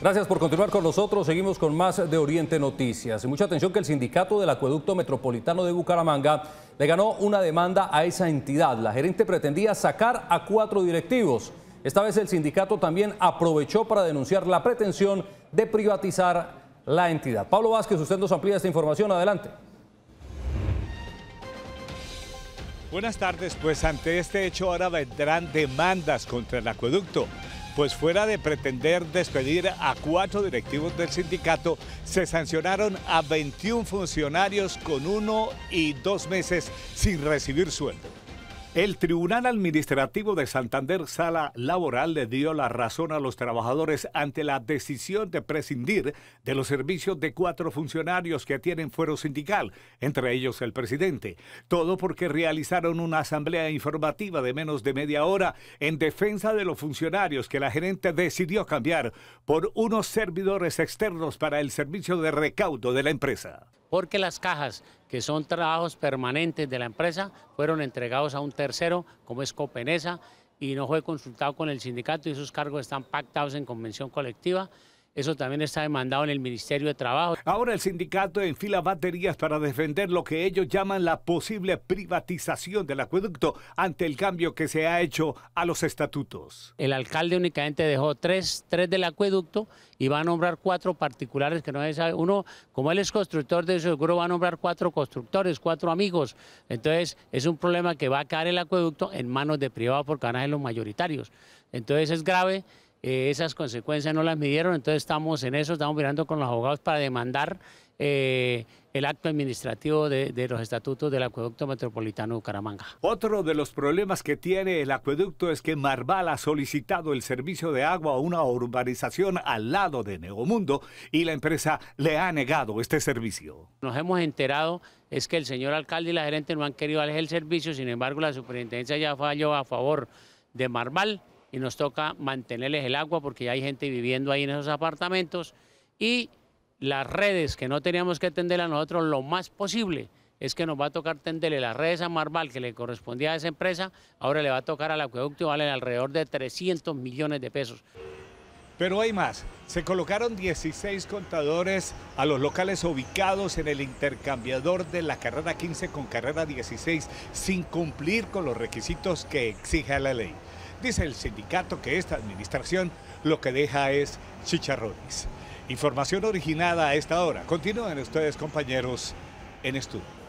Gracias por continuar con nosotros. Seguimos con más de Oriente Noticias. Y mucha atención que el sindicato del Acueducto Metropolitano de Bucaramanga le ganó una demanda a esa entidad. La gerente pretendía sacar a cuatro directivos. Esta vez el sindicato también aprovechó para denunciar la pretensión de privatizar la entidad. Pablo Vázquez, usted nos amplía esta información. Adelante. Buenas tardes, pues ante este hecho ahora vendrán demandas contra el acueducto pues fuera de pretender despedir a cuatro directivos del sindicato, se sancionaron a 21 funcionarios con uno y dos meses sin recibir sueldo. El Tribunal Administrativo de Santander Sala Laboral le dio la razón a los trabajadores ante la decisión de prescindir de los servicios de cuatro funcionarios que tienen fuero sindical, entre ellos el presidente. Todo porque realizaron una asamblea informativa de menos de media hora en defensa de los funcionarios que la gerente decidió cambiar por unos servidores externos para el servicio de recaudo de la empresa porque las cajas, que son trabajos permanentes de la empresa, fueron entregados a un tercero, como es Copenesa, y no fue consultado con el sindicato y esos cargos están pactados en convención colectiva. Eso también está demandado en el Ministerio de Trabajo. Ahora el sindicato enfila baterías para defender lo que ellos llaman la posible privatización del acueducto ante el cambio que se ha hecho a los estatutos. El alcalde únicamente dejó tres, tres del acueducto y va a nombrar cuatro particulares que no sabe. Uno, como él es constructor de seguro, va a nombrar cuatro constructores, cuatro amigos. Entonces es un problema que va a caer el acueducto en manos de privados porque van a ser los mayoritarios. Entonces es grave eh, esas consecuencias no las midieron, entonces estamos en eso, estamos mirando con los abogados para demandar eh, el acto administrativo de, los estatutos del acueducto metropolitano de Bucaramanga. Otro de los problemas que tiene el acueducto es que Marval ha solicitado el servicio de agua a una urbanización al lado de Neomundo y la empresa le ha negado este servicio. Nos hemos enterado es que el señor alcalde y la gerente no han querido darles el servicio, sin embargo la superintendencia ya falló a favor de Marval y nos toca mantenerles el agua porque ya hay gente viviendo ahí en esos apartamentos y las redes que no teníamos que atenderle a nosotros lo más posible es que nos va a tocar tenderle las redes a Marval que le correspondía a esa empresa, ahora le va a tocar al acueducto y vale alrededor de 300 millones de pesos. Pero hay más. Se colocaron 16 contadores a los locales ubicados en el intercambiador de la carrera 15 con carrera 16 sin cumplir con los requisitos que exige la ley. Dice el sindicato que esta administración lo que deja es chicharrones. Información originada a esta hora. Continúen ustedes, compañeros, en estudio.